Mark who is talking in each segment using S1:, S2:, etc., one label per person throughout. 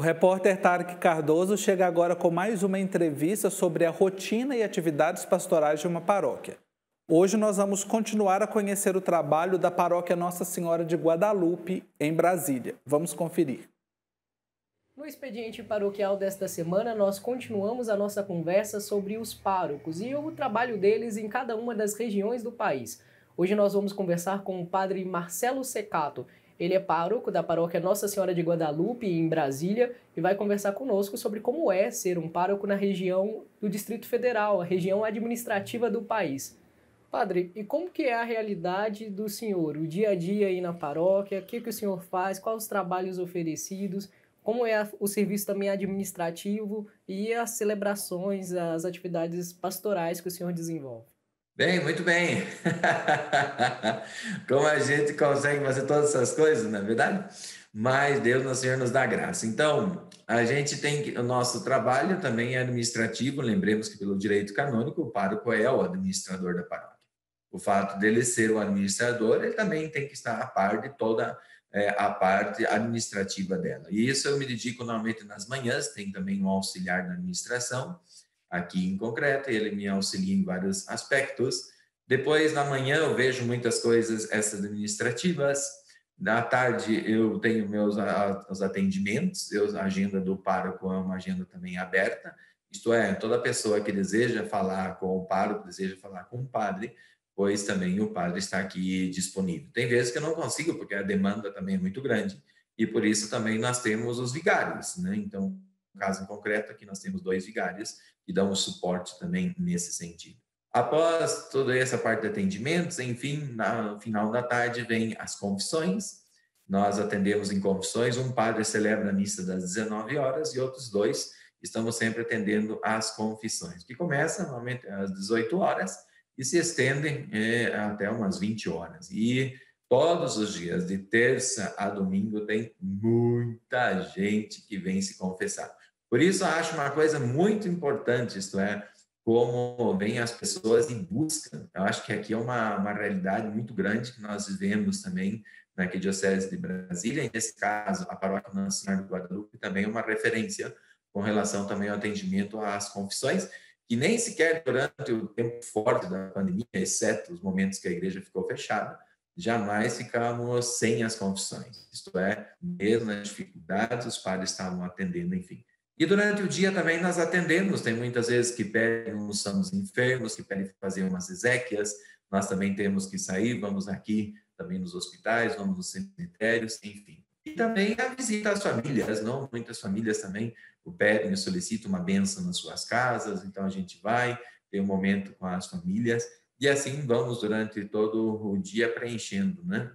S1: O repórter Tarek Cardoso chega agora com mais uma entrevista sobre a rotina e atividades pastorais de uma paróquia. Hoje nós vamos continuar a conhecer o trabalho da paróquia Nossa Senhora de Guadalupe, em Brasília. Vamos conferir.
S2: No expediente paroquial desta semana, nós continuamos a nossa conversa sobre os párocos e o trabalho deles em cada uma das regiões do país. Hoje nós vamos conversar com o padre Marcelo Secato. Ele é pároco da paróquia Nossa Senhora de Guadalupe, em Brasília, e vai conversar conosco sobre como é ser um pároco na região do Distrito Federal, a região administrativa do país. Padre, e como que é a realidade do senhor, o dia a dia aí na paróquia, o que, que o senhor faz, quais os trabalhos oferecidos, como é o serviço também administrativo e as celebrações, as atividades pastorais que o senhor desenvolve?
S3: Bem, muito bem. Como a gente consegue fazer todas essas coisas, não é verdade? Mas Deus, nosso Senhor, nos dá graça. Então, a gente tem que, o nosso trabalho também é administrativo, lembremos que pelo direito canônico, o pároco é o administrador da paróquia o fato dele ser o administrador, ele também tem que estar a par de toda é, a parte administrativa dela. E isso eu me dedico normalmente nas manhãs, tem também um auxiliar na administração, aqui em concreto, ele me auxilia em vários aspectos. Depois, na manhã, eu vejo muitas coisas essas administrativas. Na tarde, eu tenho meus os atendimentos, eu, a agenda do pároco é uma agenda também aberta, isto é, toda pessoa que deseja falar com o pároco, deseja falar com o padre, pois também o padre está aqui disponível. Tem vezes que eu não consigo, porque a demanda também é muito grande, e por isso também nós temos os vigários, né? Então, caso em concreto, aqui nós temos dois vigários que dão suporte também nesse sentido. Após toda essa parte de atendimentos, enfim, no final da tarde vem as confissões. Nós atendemos em confissões, um padre celebra a missa das 19 horas e outros dois estamos sempre atendendo às confissões, que começa normalmente às 18 horas e se estendem é, até umas 20 horas. E todos os dias, de terça a domingo, tem muita gente que vem se confessar. Por isso, acho uma coisa muito importante, isto é, como vêm as pessoas em busca. Eu acho que aqui é uma, uma realidade muito grande que nós vivemos também na Arquidiocese de Brasília, e nesse caso, a paróquia Nossa Senhora do Guadalupe também é uma referência com relação também ao atendimento às confissões, que nem sequer durante o tempo forte da pandemia, exceto os momentos que a igreja ficou fechada, jamais ficamos sem as confissões. Isto é, mesmo nas dificuldades, os padres estavam atendendo, enfim. E durante o dia também nós atendemos, tem muitas vezes que pedem, somos enfermos, que pedem fazer umas exéquias, nós também temos que sair, vamos aqui também nos hospitais, vamos nos cemitérios, enfim. E também a visita às famílias, não? Muitas famílias também pedem solicitam uma benção nas suas casas, então a gente vai ter um momento com as famílias e assim vamos durante todo o dia preenchendo, né?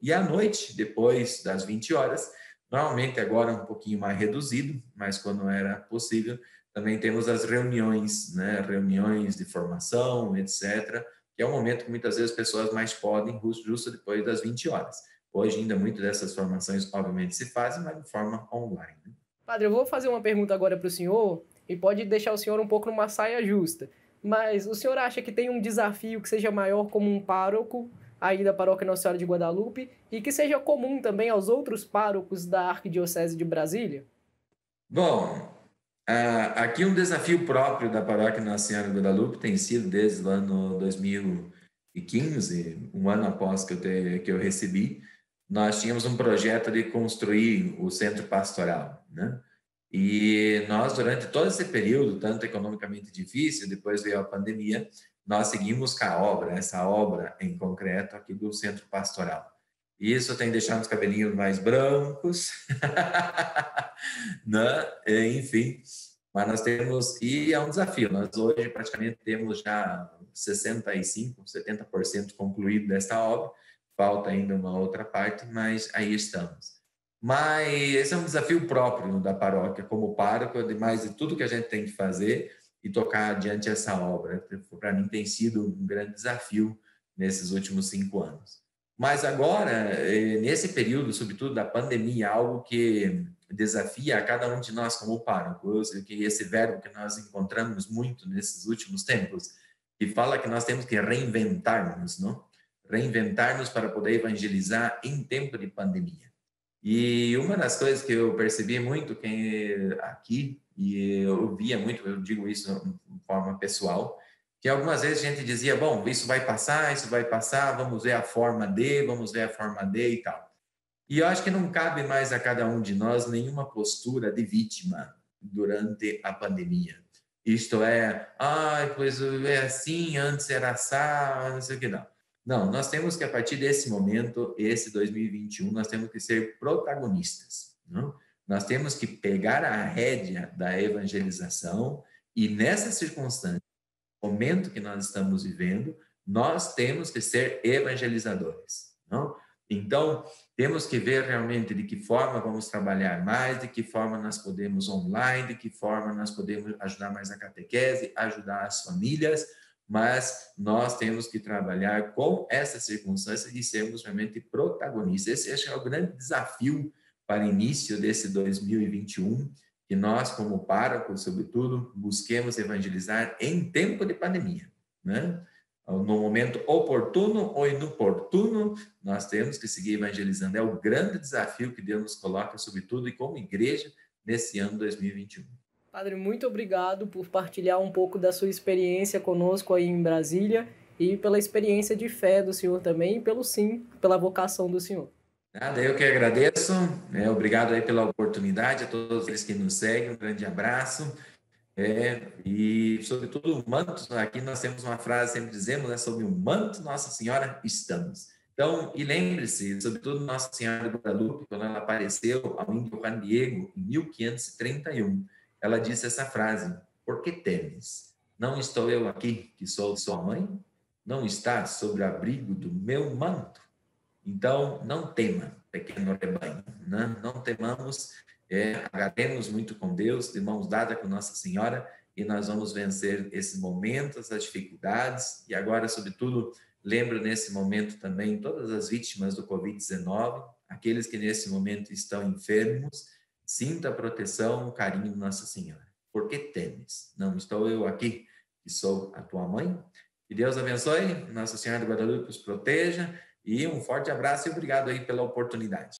S3: E à noite, depois das 20 horas, normalmente agora um pouquinho mais reduzido, mas quando era possível, também temos as reuniões, né? Reuniões de formação, etc., que é um momento que muitas vezes as pessoas mais podem, justo depois das 20 horas. Hoje ainda muitas dessas formações, obviamente, se fazem, mas de forma online. Né?
S2: Padre, eu vou fazer uma pergunta agora para o senhor e pode deixar o senhor um pouco numa saia justa. Mas o senhor acha que tem um desafio que seja maior como um pároco aí da Paróquia Nossa Senhora de Guadalupe e que seja comum também aos outros párocos da Arquidiocese de Brasília?
S3: Bom, aqui um desafio próprio da Paróquia Nossa Senhora de Guadalupe tem sido desde o ano 2015, um ano após que eu, te, que eu recebi, nós tínhamos um projeto de construir o centro pastoral, né? E nós, durante todo esse período, tanto economicamente difícil, depois veio a pandemia, nós seguimos com a obra, essa obra em concreto aqui do centro pastoral. Isso tem deixado os cabelinhos mais brancos, né? Enfim, mas nós temos, e é um desafio, nós hoje praticamente temos já 65%, 70% concluído dessa obra, falta ainda uma outra parte, mas aí estamos. Mas esse é um desafio próprio da paróquia, como pároco, demais de tudo que a gente tem que fazer e tocar adiante essa obra. Para mim tem sido um grande desafio nesses últimos cinco anos. Mas agora, eh, nesse período, sobretudo da pandemia, algo que desafia a cada um de nós como párocos, que esse verbo que nós encontramos muito nesses últimos tempos, que fala que nós temos que reinventar-nos, não? reinventar-nos para poder evangelizar em tempo de pandemia. E uma das coisas que eu percebi muito quem aqui e eu via muito, eu digo isso de forma pessoal, que algumas vezes a gente dizia, bom, isso vai passar, isso vai passar, vamos ver a forma D, vamos ver a forma D e tal. E eu acho que não cabe mais a cada um de nós nenhuma postura de vítima durante a pandemia. Isto é, ah, pois é assim, antes era assim, não sei o que não. Não, nós temos que, a partir desse momento, esse 2021, nós temos que ser protagonistas. Não? Nós temos que pegar a rédea da evangelização e, nessa circunstância, momento que nós estamos vivendo, nós temos que ser evangelizadores. Não? Então, temos que ver realmente de que forma vamos trabalhar mais, de que forma nós podemos online, de que forma nós podemos ajudar mais a catequese, ajudar as famílias, mas nós temos que trabalhar com essa circunstância de sermos realmente protagonistas. Esse é o grande desafio para início desse 2021, que nós, como pároco, sobretudo, busquemos evangelizar em tempo de pandemia, né? no momento oportuno ou inoportuno, nós temos que seguir evangelizando. É o grande desafio que Deus nos coloca, sobretudo, e como igreja, nesse ano 2021.
S2: Padre, muito obrigado por partilhar um pouco da sua experiência conosco aí em Brasília e pela experiência de fé do senhor também e pelo sim, pela vocação do senhor.
S3: Nada, eu que agradeço. É, obrigado aí pela oportunidade a todos eles que nos seguem. Um grande abraço. É, e, sobretudo, o manto, aqui nós temos uma frase, sempre dizemos, né, sobre o manto Nossa Senhora estamos. Então, e lembre-se, sobretudo Nossa Senhora de Guadalupe, quando ela apareceu ao índio Juan Diego, em 1531, ela disse essa frase, por que temes? Não estou eu aqui, que sou sua mãe? Não está sobre o abrigo do meu manto? Então, não tema, pequeno rebanho, né? não temamos é, agarremos muito com Deus, de mãos dadas com Nossa Senhora, e nós vamos vencer esses momentos, as dificuldades, e agora, sobretudo, lembro nesse momento também todas as vítimas do Covid-19, aqueles que nesse momento estão enfermos, sinta a proteção, o carinho de Nossa Senhora. Por que temes? Não estou eu aqui, que sou a tua mãe? Que Deus abençoe, Nossa Senhora de Guadalupe os proteja, e um forte abraço e obrigado aí pela oportunidade.